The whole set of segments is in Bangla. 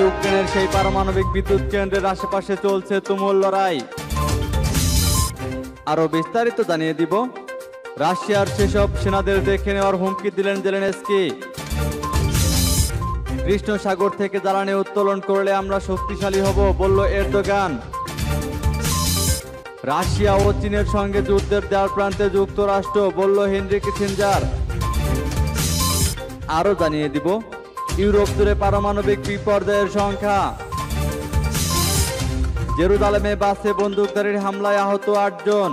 ইউক্রেনের সেই পারমাণবিক বিদ্যুৎ কেন্দ্রের আশেপাশে চলছে তুমুল লড়াই। আরও বিস্তারিত জানিয়ে দিব। রাশিয়ার সেসব সেনাদের দেখে নেওয়ার হুমকি দিলেন জেলেনস্কি। কৃষ্ণ সাগর থেকে জ্বালানি উত্তোলন করলে আমরা শক্তিশালী হব, বলল এরদোগান। রাশিয়া ও চীনের সঙ্গে যুদ্ধের দেওয়ার প্রান্তে যুক্তরাষ্ট্র, বলল হেনরি কিসিঞ্জার। আরও জানিয়ে দিব। ইউরোপ জুড়ে পারমাণবিক বিপর্যয়ের সংখ্যা। জেরুজালেমে বাসে বন্দুকধারীর হামলায় আহত আটজন।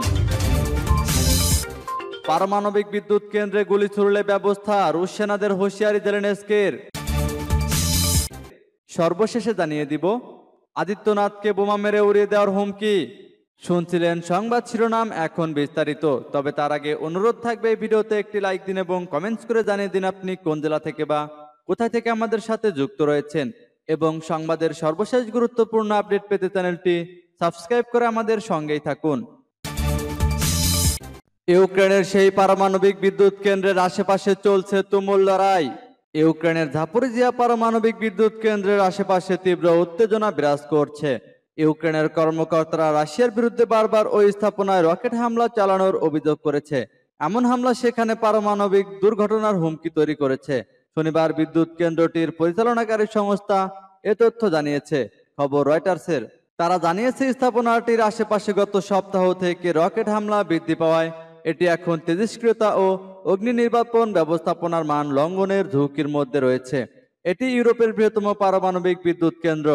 পারমাণবিক বিদ্যুৎ কেন্দ্রে গুলি ছুড়লে ব্যবস্থা, রুশ সেনাদের হুঁশিয়ারি জেলেনস্কির সর্বশেষে জানিয়ে দিব, আদিত্যনাথকে বোমা মেরে উড়িয়ে দেওয়ার হুমকি। শুনছিলেন সংবাদ শিরোনাম, এখন বিস্তারিত। তবে তার আগে অনুরোধ থাকবে ভিডিওতে একটি লাইক দিন এবং কমেন্টস করে জানিয়ে দিন আপনি কোন জেলা থেকে বা কোথায় থেকে আমাদের সাথে যুক্ত রয়েছেন এবং সংবাদের সর্বশেষ গুরুত্বপূর্ণ আপডেট পেতে চ্যানেলটি সাবস্ক্রাইব করে আমাদের সঙ্গেই থাকুন। ইউক্রেনের সেই পারমাণবিক বিদ্যুৎ কেন্দ্রের আশেপাশে চলছে তুমুল লড়াই। ইউক্রেনের ঝাপরিজিয়া পারমাণবিক বিদ্যুৎ কেন্দ্রের আশেপাশে তীব্র উত্তেজনা বিরাজ করছে। ইউক্রেনের কর্মকর্তারা রাশিয়ার বিরুদ্ধে বারবার ওই স্থাপনায় রকেট হামলা চালানোর অভিযোগ করেছে। এমন হামলা সেখানে পারমাণবিক দুর্ঘটনার হুমকি তৈরি করেছে। শনিবার বিদ্যুৎ কেন্দ্রটির পরিচালনাকারী সংস্থা এ তথ্য জানিয়েছে। খবর রয়টার্সের। তারা জানিয়েছে, স্থাপনাটির আশেপাশে গত সপ্তাহ থেকে রকেট হামলা বৃদ্ধি পাওয়ায় এটি এখন তেজস্ক্রিয়তা ও অগ্নি নির্বাপন ব্যবস্থাপনার মান লঙ্ঘনের ঝুঁকির মধ্যে রয়েছে। এটি ইউরোপের বৃহত্তম পারমাণবিক বিদ্যুৎ কেন্দ্র।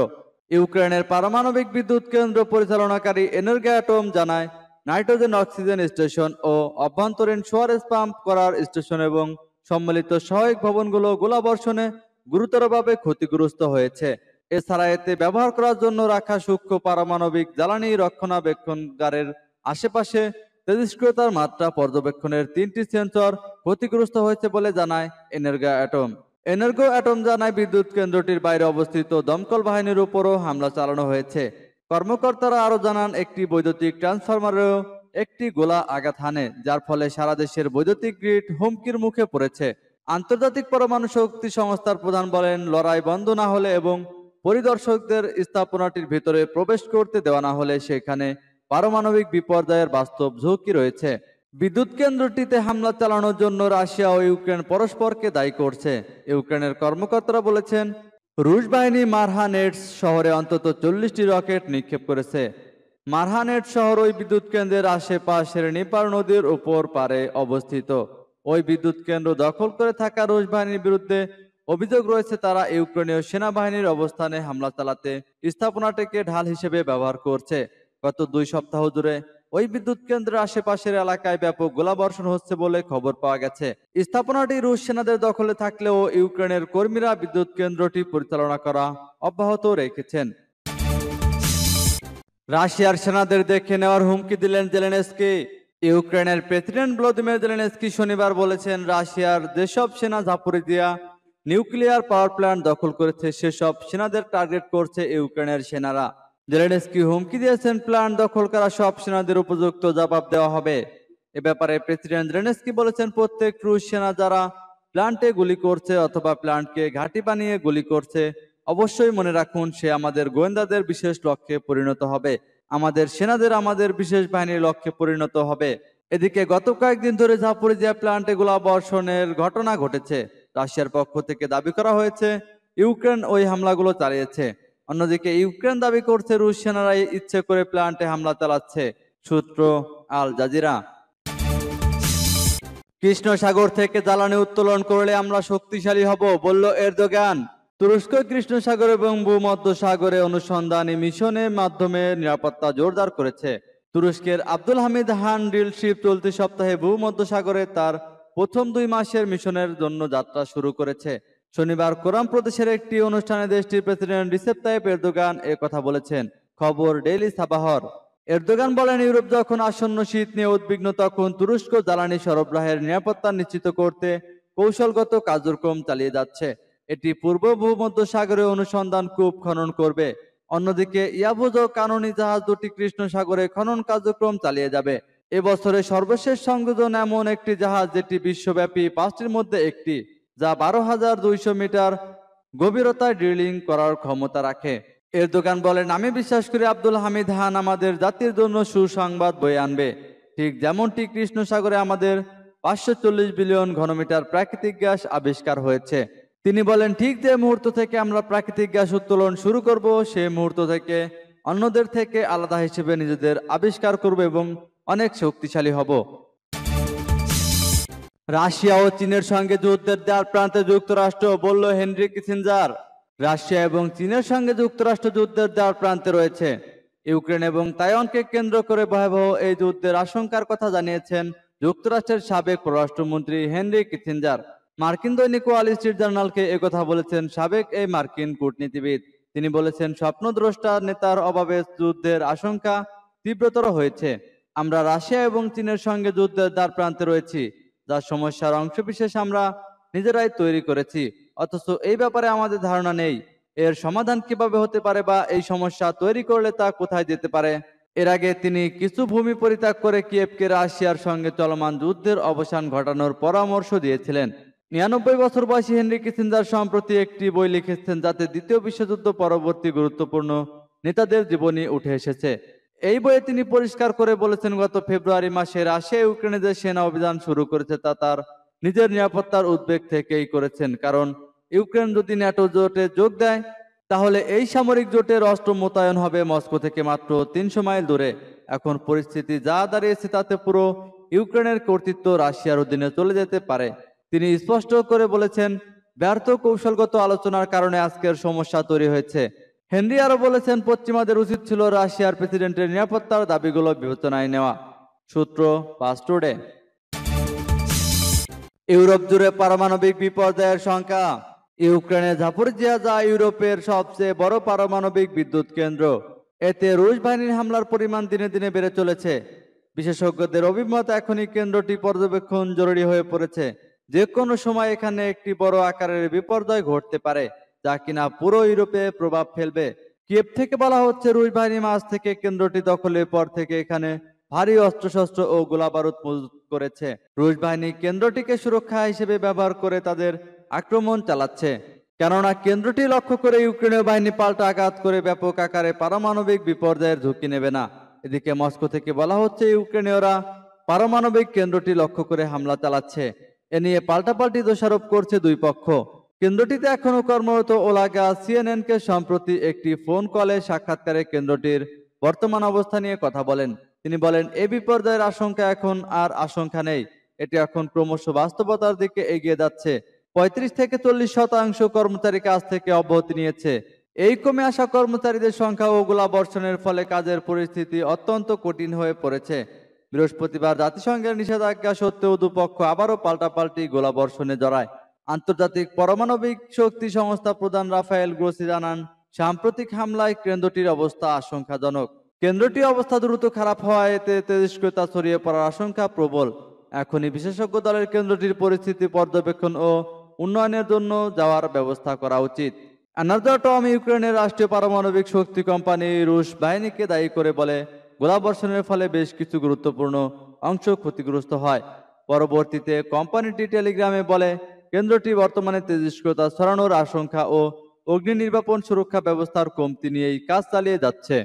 ইউক্রেনের পারমাণবিক বিদ্যুৎ কেন্দ্র পরিচালনাকারী এনার্গা জানায়, নাইট্রোজেন অক্সিজেন স্টেশন ও অভ্যন্তরীণ সোয়ারেজ পাম্প করার স্টেশন এবং সম্মিলিত সহায়ক ভবনগুলো গোলাবর্ষণে গুরুতরভাবে ক্ষতিগ্রস্ত হয়েছে। এছাড়া এতে ব্যবহার করার জন্য রাখা সূক্ষ্ম পারমাণবিক জ্বালানি রক্ষণাবেক্ষণগারের আশেপাশে তেজস্ক্রিয়তার মাত্রা পর্যবেক্ষণের তিনটি সেন্সর ক্ষতিগ্রস্ত হয়েছে বলে জানায় এনার্গা অ্যাটম। এনার্গো অ্যাটম জানায় বিদ্যুৎ কেন্দ্রটির বাইরে অবস্থিত দমকল বাহিনীর উপরও হামলা চালানো হয়েছে। কর্মকর্তারা আরও জানান, একটি বৈদ্যুতিক ট্রান্সফরমারেও একটি গোলা আঘাত হানে, যার ফলে সারা দেশের বৈদ্যুতিক গ্রিড হুমকির মুখে পড়েছে। আন্তর্জাতিক পরমাণু শক্তি সংস্থার প্রধান বলেন, লড়াই বন্ধ না হলে এবং পরিদর্শকদের স্থাপনাটির ভিতরে প্রবেশ করতে দেওয়া না হলে সেখানে পারমাণবিক বিপর্যয়ের বাস্তব ঝুঁকি রয়েছে। বিদ্যুৎ কেন্দ্রটিতে হামলা চালানোর জন্য রাশিয়া ও ইউক্রেন পরস্পরকে দায়ী করছে। ইউক্রেনের কর্মকর্তারা বলেছেন, রুশ বাহিনী মারহানেটস শহরে অন্তত চল্লিশটি রকেট নিক্ষেপ করেছে। মারহানেট শহর ওই বিদ্যুৎ কেন্দ্রের আশেপাশের নেপাল নদীর উপর পারে অবস্থিত। ওই বিদ্যুৎ কেন্দ্র দখল করে থাকা রুশ বাহিনীর বিরুদ্ধে অভিযোগ রয়েছে তারা ইউক্রেনীয় সেনাবাহিনীর অবস্থানে হামলা চালাতে স্থাপনাটিকে ঢাল হিসেবে ব্যবহার করছে। গত দুই সপ্তাহ জুড়ে ওই বিদ্যুৎ কেন্দ্রের আশেপাশের এলাকায় ব্যাপক গোলাবর্ষণ হচ্ছে বলে খবর পাওয়া গেছে। স্থাপনাটি রুশ সেনাদের দখলে থাকলেও ইউক্রেনের কর্মীরা বিদ্যুৎ কেন্দ্রটি পরিচালনা করা অব্যাহত রেখেছেন। রাশিয়ার সেনাদের দেখে নেওয়ার হুমকি দিলেন জেলেনস্কি। ইউক্রেনের প্রেসিডেন্ট ভ্লাদিমির জেলেনস্কি শনিবার বলেছেন, রাশিয়ার যেসব সেনা ঝাপরিজিয়া নিউক্লিয়ার পাওয়ার প্ল্যান্ট দখল করেছে, সেসব সেনাদের টার্গেট করছে ইউক্রেনের সেনারা। জেলেনস্কি হুমকি দিয়েছেন, প্ল্যান্ট দখল করা সব সেনাদের উপযুক্ত জবাব দেওয়া হবে। এ ব্যাপারে প্রেসিডেন্ট জেলেনস্কি বলেছেন, প্রত্যেক রুশ সেনা যারা প্ল্যান্টে গুলি করছে অথবা প্ল্যান্টকে ঘাঁটি বানিয়ে গুলি করছে অবশ্যই মনে রাখুন, সে আমাদের গোয়েন্দাদের বিশেষ লক্ষ্যে পরিণত হবে। আমাদের সেনাদের আমাদের বিশেষ বাহিনীর লক্ষ্যে পরিণত হবে। এদিকে গত কয়েকদিন ধরে ঝাপরিজিয়া প্ল্যান্টে গোলা বর্ষণের ঘটনা ঘটেছে। রাশিয়ার পক্ষ থেকে দাবি করা হয়েছে, ইউক্রেন ওই হামলাগুলো চালিয়েছে। অন্যদিকে ইউক্রেন দাবি করছে, রুশ সেনারাই ইচ্ছে করে প্ল্যান্টে হামলা চালাচ্ছে। সূত্র আল জাজিরা। কৃষ্ণ সাগর থেকে জ্বালানি উত্তোলন করলে আমরা শক্তিশালী হব, বলল এরদোগান। তুরস্ক কৃষ্ণ সাগর এবং ভূমধ্য সাগরে অনুসন্ধানী মিশনের মাধ্যমে নিরাপত্তা জোরদার করেছে। তুরস্কের Abdul Hamid Han drill ship চলতি সপ্তাহে ভূমধ্য সাগরে তার প্রথম দুই মাসের মিশনের জন্য যাত্রা শুরু করেছে। শনিবার কোরাম প্রদেশের একটি অনুষ্ঠানে দেশটির প্রেসিডেন্ট রিসেপ তাইপ এরদোগান এ কথা বলেছেন। খবর ডেইলি সাবাহর। এরদোগান বলেন, ইউরোপ যখন আসন্ন শীত নিয়ে উদ্বিগ্ন, তখন তুরস্ক জ্বালানি সরবরাহের নিরাপত্তা নিশ্চিত করতে কৌশলগত কার্যক্রম চালিয়ে যাচ্ছে। এটি পূর্ব ভূমধ্য সাগরে অনুসন্ধান কূপ খনন করবে। অন্যদিকে ইয়াবুজ ও কাননি জাহাজ দুটি কৃষ্ণ সাগরে খনন কার্যক্রম চালিয়ে যাবে। এবছরের সর্বশেষ সংযোজন এমন একটি জাহাজ যেটি বিশ্বব্যাপী পাঁচটির মধ্যে একটি, যা বারো হাজার দুইশো মিটার গভীরতায় ড্রিলিং করার ক্ষমতা রাখে। এর দোকান বলেন আমি বিশ্বাস করি আব্দুল হামিদ হান আমাদের জাতির জন্য সুসংবাদ বয়ে আনবে। ঠিক যেমনটি কৃষ্ণ সাগরে আমাদের পাঁচশো চল্লিশ বিলিয়ন ঘনমিটার প্রাকৃতিক গ্যাস আবিষ্কার হয়েছে। তিনি বলেন, ঠিক যে মুহূর্ত থেকে আমরা প্রাকৃতিক গ্যাস উত্তোলন শুরু করব সেই মুহূর্ত থেকে অন্যদের থেকে আলাদা হিসেবে নিজেদের আবিষ্কার করব এবং অনেক শক্তিশালী হব। রাশিয়া ও চীনের সঙ্গে যুদ্ধের দ্বার প্রান্তে যুক্তরাষ্ট্র বলল, হেনরি কিসিঞ্জার, রাশিয়া এবং চীনের সঙ্গে যুক্তরাষ্ট্র যুদ্ধের দ্বার প্রান্তে রয়েছে। ইউক্রেন এবং তাইওয়ানকে কেন্দ্র করে ভয়াবহ এই যুদ্ধের আশঙ্কার কথা জানিয়েছেন যুক্তরাষ্ট্রের সাবেক পররাষ্ট্রমন্ত্রী হেনরি কিসিঞ্জার। মার্কিন দৈনিক ওয়াল স্ট্রিট জার্নালকে একথা বলেছেন সাবেক এই মার্কিন কূটনীতিবিদ। তিনি বলেছেন, স্বপ্নদ্রষ্টা নেতার অভাবে যুদ্ধের আশঙ্কা তীব্রতর হয়েছে। আমরা রাশিয়া এবং চীনের সঙ্গে যুদ্ধের দ্বার প্রান্তে রয়েছি যার সমস্যার অংশবিশেষ আমরা নিজেরাই তৈরি করেছি। অথচ এই ব্যাপারে আমাদের ধারণা নেই। এর সমাধান কীভাবে হতে পারে বা এই সমস্যা তৈরি করলে তা কোথায় যেতে পারে? এর আগে তিনি কিছু ভূমি পরিত্যাগ করে কিয়েভকে রাশিয়ার সঙ্গে চলমান যুদ্ধের অবসান ঘটানোর পরামর্শ দিয়েছিলেন। নিরানব্বই বছর বয়সী হেনরি কিসিঞ্জার সম্প্রতি একটি বই লিখেছেন যাতে দ্বিতীয় বিশ্বযুদ্ধ পরবর্তী গুরুত্বপূর্ণ নেতাদের জীবনী উঠে এসেছে। এই বইয়ে তিনি পরিষ্কার করে বলেছেন, গত ফেব্রুয়ারি মাসে রাশিয়া ইউক্রেনে যে সেনা অভিযান শুরু করেছে তা তার নিজের নিরাপত্তার উদ্বেগ থেকেই করেছেন। কারণ ইউক্রেন যদি ন্যাটো জোটে যোগ দেয়, তাহলে এই সামরিক জোটের অস্ত্র মোতায়েন হবে মস্কো থেকে মাত্র তিনশো মাইল দূরে। এখন পরিস্থিতি যা দাঁড়িয়েছে তাতে পুরো ইউক্রেনের কর্তৃত্ব রাশিয়ার অধীনে চলে যেতে পারে। তিনি স্পষ্ট করে বলেছেন, ব্যর্থ কৌশলগত আলোচনার কারণে আজকের সমস্যা তৈরি হয়েছে। হেনরি আরও বলেছেন, পশ্চিমাদের উচিত ছিল রাশিয়ার প্রেসিডেন্টের নিরাপত্তার দাবিগুলো বিবেচনায় নেওয়া। সূত্র পাস্টুডে ইউরোপ জুড়ে পারমাণবিক বিপর্যয়ের সংখ্যা। ইউক্রেনে ঝাপরজিয়া যা ইউরোপের সবচেয়ে বড় পারমাণবিক বিদ্যুৎ কেন্দ্র। এতে রুশ বাহিনীর হামলার পরিমাণ দিনে দিনে বেড়ে চলেছে। বিশেষজ্ঞদের অভিমত, এখনই কেন্দ্রটি পর্যবেক্ষণ জরুরি হয়ে পড়েছে। যে কোনো সময় এখানে একটি বড় আকারের বিপর্যয় ঘটতে পারে, যা কিনা পুরো ইউরোপে প্রভাব ফেলবে। কিয়েভ থেকে বলা হচ্ছে রুশ বাহিনী মাস থেকে কেন্দ্রটি দখলের পর থেকে এখানে ভারী অস্ত্রশস্ত্র ও গোলাবারুদ মজুত করেছে। রুশ বাহিনী কেন্দ্রটিকে সুরক্ষা হিসেবে ব্যবহার করে তাদের আক্রমণ চালাচ্ছে। কেননা কেন্দ্রটি লক্ষ্য করে ইউক্রেনীয় বাহিনী পাল্টা আঘাত করে ব্যাপক আকারে পারমাণবিক বিপর্যয়ের ঝুঁকি নেবে না। এদিকে মস্কো থেকে বলা হচ্ছে, ইউক্রেনীয়রা পারমাণবিক কেন্দ্রটি লক্ষ্য করে হামলা চালাচ্ছে। এ নিয়ে পাল্টাপাল্টি দোষারোপ করছে দুই পক্ষ। কেন্দ্রটিতে এখনও কর্মরত ওলাগা সিএনএন কে সম্প্রতি একটি ফোন কলে সাক্ষাৎকারে কেন্দ্রটির বর্তমান অবস্থা নিয়ে কথা বলেন। তিনি বলেন, এ বিপর্যয়ের আশঙ্কা এখন আর আশঙ্কা নেই। এটি এখন ক্রমশ বাস্তবতার দিকে এগিয়ে যাচ্ছে। পঁয়ত্রিশ থেকে চল্লিশ শতাংশ কর্মচারী কাজ থেকে অব্যাহতি নিয়েছে। এই কমে আসা কর্মচারীদের সংখ্যা ও গোলা বর্ষণের ফলে কাজের পরিস্থিতি অত্যন্ত কঠিন হয়ে পড়েছে। বৃহস্পতিবার জাতিসংঘের নিষেধাজ্ঞা সত্ত্বেও দুপক্ষ আবারও পাল্টাপাল্টি গোলা বর্ষণে জড়ায়। আন্তর্জাতিক পারমাণবিক শক্তি সংস্থা প্রধান রাফায়েল গ্রোসি জানান, সাম্প্রতিক হামলায় কেন্দ্রটির অবস্থা আশঙ্কাজনক। কেন্দ্রটির অবস্থা দ্রুত খারাপ হওয়ায় এতে তেজস্ক্রিয়তা ছড়িয়ে পড়ার আশঙ্কা প্রবল। এখনই বিশেষজ্ঞ দলের কেন্দ্রটির পরিস্থিতি পর্যবেক্ষণ ও উন্নয়নের জন্য যাওয়ার ব্যবস্থা করা উচিত। অ্যানার্জাটম ইউক্রেনের রাষ্ট্রীয় পারমাণবিক শক্তি কোম্পানি রুশ বাহিনীকে দায়ী করে বলে গোলাবর্ষণের ফলে বেশ কিছু গুরুত্বপূর্ণ অংশ ক্ষতিগ্রস্ত হয়। পরবর্তীতে কোম্পানিটি টেলিগ্রামে বলে, কেন্দ্রটি বর্তমানে তেজস্ক্রিয়তা ছড়ানোর আশঙ্কা ও অগ্নি নির্বাপন সুরক্ষা ব্যবস্থার কমতি নিয়েই কাজ চালিয়ে যাচ্ছে।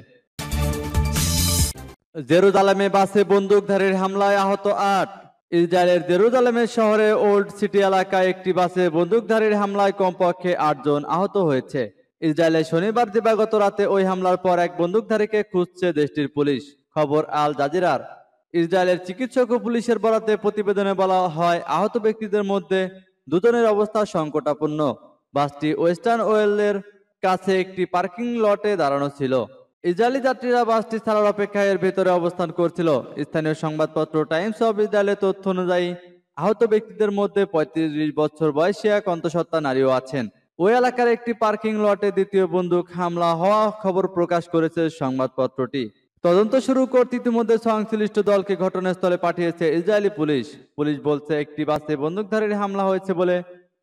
জেরুজালেমে বাসে বন্দুকধারীর হামলায় আহত আট। ইসরায়েলের জেরুজালেমের শহরে ওল্ড সিটি এলাকায় একটি বাসে বন্দুকধারীর হামলায় কমপক্ষে আটজন আহত হয়েছে। ইসরায়েলে শনিবার দিবাগত রাতে ওই হামলার পর এক বন্দুকধারীকে খুঁজছে দেশটির পুলিশ। খবর আল জাজিরার। ইসরায়েলের চিকিৎসক ও পুলিশের বরাতে প্রতিবেদনে বলা হয়, আহত ব্যক্তিদের মধ্যে দুজনের অবস্থা সংকটাপন্ন। বাসটি ওয়েস্টার্ন ওয়েলের কাছে একটি পার্কিং লটে দাঁড়ানো ছিল। ইসরায়েলি যাত্রীরা বাসটি ছাড়ার অপেক্ষায় এর ভেতরে অবস্থান করছিল। স্থানীয় সংবাদপত্র টাইমস অফ ইসরায়েলের তথ্য অনুযায়ী, আহত ব্যক্তিদের মধ্যে পঁয়ত্রিশ বছর বয়সী এক অন্তঃসত্ত্বা নারীও আছেন। ওই এলাকার একটি পার্কিং লটে দ্বিতীয় বন্দুক হামলা হওয়া খবর প্রকাশ করেছে সংবাদপত্রটি। তদন্ত শুরু করতে ইতিমধ্যে সংশ্লিষ্ট দলকে ঘটনাস্থলে পাঠিয়েছে ইসরায়েলি পুলিশ। পুলিশ বলছে, একটি বাসে বন্দুকধারীর হামলা হয়েছে বলে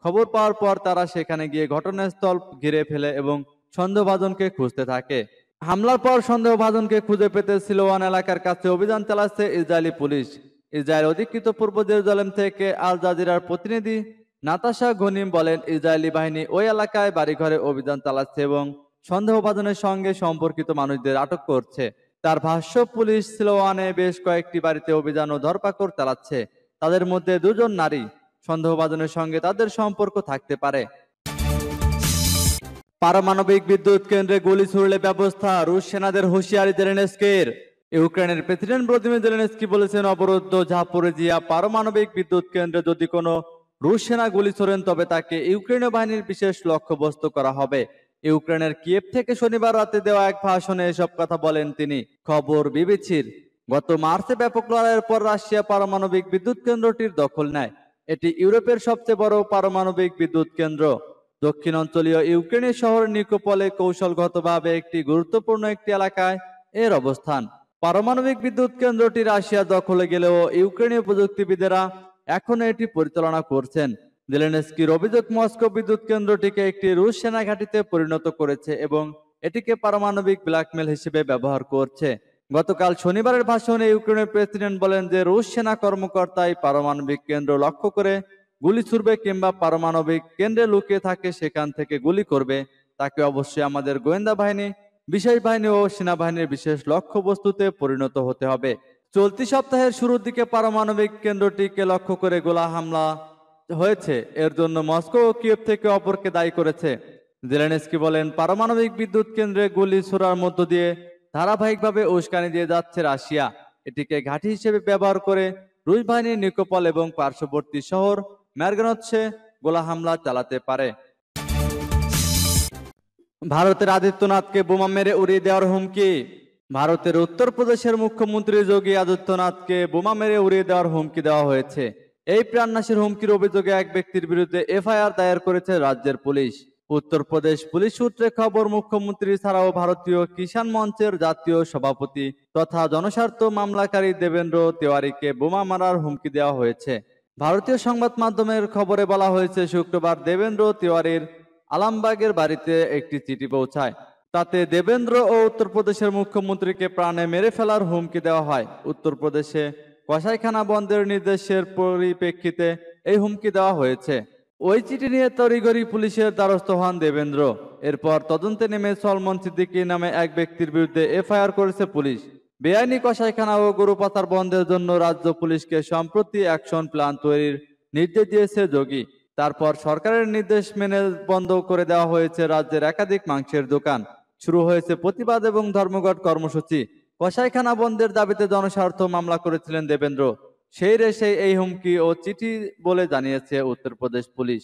খবর পাওয়ার পর তারা সেখানে গিয়ে ঘটনাস্থল ঘিরে ফেলে এবং সন্দেহভাজনকে খুঁজতে থাকে। হামলার পর সন্দেহভাজনকে খুঁজে পেতে সিলোয়ান এলাকার কাছে অভিযান চালাচ্ছে ইসরায়েলি পুলিশ। ইসরায়েল অধিকৃত পূর্ব জেরুজালেম থেকে আল জাজিরার প্রতিনিধি নাতাশা গনিম বলেন, ইসরায়েলি বাহিনী ওই এলাকায় বাড়িঘরে অভিযান চালাচ্ছে এবং সন্দেহভাজনের সঙ্গে সম্পর্কিত মানুষদের আটক করছে। তার ভাষ্য, পুলিশ সিলোয়ানে বেশ কয়েকটি বাড়িতে অভিযান ও ধরপাকড় চালাচ্ছে। তাদের মধ্যে দুজন নারী সন্দেহভাজনের সঙ্গে তাদের সম্পর্ক থাকতে পারে। পারমাণবিক বিদ্যুৎ কেন্দ্রে গুলি ছুড়লে ব্যবস্থা, রুশ সেনাদের হুঁশিয়ারি জেলেনস্কির। ইউক্রেনের প্রেসিডেন্ট ভ্লাদিমির জেলেনস্কি বলেছেন, অবরুদ্ধ ঝাপোরেজিয়া পারমাণবিক বিদ্যুৎ কেন্দ্রে যদি কোনো রুশ সেনা গুলি ছোড়েন, তবে তাকে ইউক্রেনীয় বাহিনীর বিশেষ লক্ষ্যবস্তু করা হবে। ইউক্রেনের কিয়েভ থেকে শনিবার রাতে দেওয়া এক ভাষণে এসব কথা বলেন তিনি। খবর বিবিসির। গত মার্চে ব্যাপক লড়াইয়ের পর রাশিয়া পারমাণবিক বিদ্যুৎ কেন্দ্রটির দখল নেয়। এটি ইউরোপের সবচেয়ে বড় পারমাণবিক বিদ্যুৎ কেন্দ্র। দক্ষিণ অঞ্চলীয় ইউক্রেনের শহর নিকোপলে কৌশলগতভাবে একটি গুরুত্বপূর্ণ একটি এলাকায় এর অবস্থান। পারমাণবিক বিদ্যুৎ কেন্দ্রটি রাশিয়া দখলে গেলেও ইউক্রেনীয় প্রযুক্তিবিদেরা এখনও এটি পরিচালনা করছেন। জেলেনস্কির অভিযোগ, মস্কো বিদ্যুৎ কেন্দ্রটিকে একটি রুশ সেনা ঘাঁটিতে পরিণত করেছে এবং এটিকে পারমাণবিক ব্ল্যাকমেল হিসেবে ব্যবহার করছে। গতকাল শনিবারের ভাষণে ইউক্রেনের প্রেসিডেন্ট বলেন যে, রুশ সেনা কর্মকর্তাই পারমাণবিক কেন্দ্র লক্ষ্য করে গুলি ছুড়বে কিংবা পারমাণবিক কেন্দ্রে লুকিয়ে থাকে, সেখান থেকে গুলি করবে। তাকে অবশ্যই আমাদের গোয়েন্দা বাহিনী বিশেষ বাহিনী ও সেনাবাহিনীর বিশেষ লক্ষ্যবস্তুতে পরিণত হতে হবে। চলতি সপ্তাহের শুরুর দিকে পারমাণবিক কেন্দ্রটিকে লক্ষ্য করে গোলা হামলা হয়েছে। এর জন্য মস্কো ও কিয়েভ থেকে অপরকে দায়ী করেছে। জেলেনস্কি বলেন, পারমাণবিক বিদ্যুৎ কেন্দ্রে গুলি ছোড়ার মধ্য দিয়ে ধারাবাহিকভাবে উস্কানি দিয়ে যাচ্ছে রাশিয়া। এটিকে ঘাঁটি হিসেবে ব্যবহার করে রুশ বাহিনী নিকোপল এবং পার্শ্ববর্তী শহর ম্যারগানচ্ছে গোলা হামলা চালাতে পারে। ভারতের আদিত্যনাথকে বোমা মেরে উড়িয়ে দেওয়ার হুমকি ভারতের উত্তরপ্রদেশের মুখ্যমন্ত্রী যোগী আদিত্যনাথকে বোমা মেরে উড়িয়ে দেওয়ার হুমকি দেওয়া হয়েছে। এই প্রাণনাশের হুমকির অভিযোগে এক ব্যক্তির বিরুদ্ধে এফআইআর দায়ের করেছে রাজ্যের পুলিশ। উত্তরপ্রদেশ পুলিশ সূত্রে খবর, মুখ্যমন্ত্রী ছাড়াও ভারতীয় কিষাণ মঞ্চের জাতীয় সভাপতি তথা জনস্বার্থ মামলাকারী দেবেন্দ্র তেওয়ারিকে বোমা মারার হুমকি দেওয়া হয়েছে। ভারতীয় সংবাদ মাধ্যমের খবরে বলা হয়েছে, শুক্রবার দেবেন্দ্র তেওয়ারির আলামবাগের বাড়িতে একটি চিঠি পৌঁছায়। তাতে দেবেন্দ্র ও উত্তরপ্রদেশের মুখ্যমন্ত্রীকে প্রাণে মেরে ফেলার হুমকি দেওয়া হয়। উত্তরপ্রদেশে কসাইখানা বন্ধের নির্দেশের পরিপ্রেক্ষিতে এই হুমকি দেওয়া হয়েছে। ওই চিঠি নিয়ে তড়িগড়ি পুলিশের দ্বারস্থ হন দেবেন্দ্র। এরপর তদন্তে নেমে সলমন সিদ্দিকী নামে এক ব্যক্তির বিরুদ্ধে এফআইআর করেছে পুলিশ। বেআইনি কসাইখানা ও গরু পাচার বন্ধের জন্য রাজ্য পুলিশকে সম্প্রতি অ্যাকশন প্ল্যান তৈরির নির্দেশ দিয়েছে যোগী। তারপর সরকারের নির্দেশ মেনে বন্ধ করে দেওয়া হয়েছে রাজ্যের একাধিক মাংসের দোকান। শুরু হয়েছে প্রতিবাদ এবং ধর্মঘট কর্মসূচি। কসাইখানা বন্ধের দাবিতে জনস্বার্থ মামলা করেছিলেন দেবেন্দ্র। সেই রেশে এই হুমকি ও চিঠি বলে জানিয়েছে উত্তরপ্রদেশ পুলিশ।